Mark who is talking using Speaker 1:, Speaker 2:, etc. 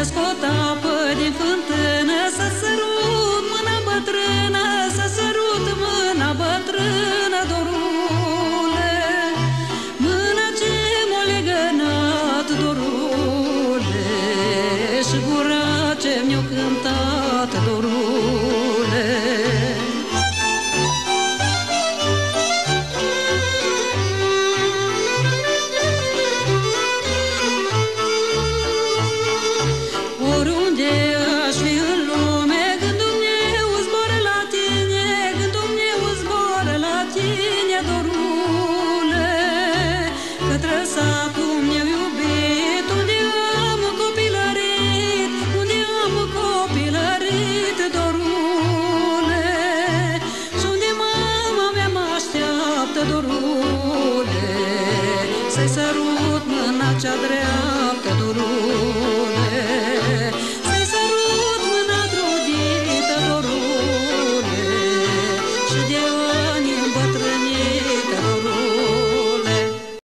Speaker 1: να σκοτά dorule Să-i sărut mâna cea dreaptă, dorule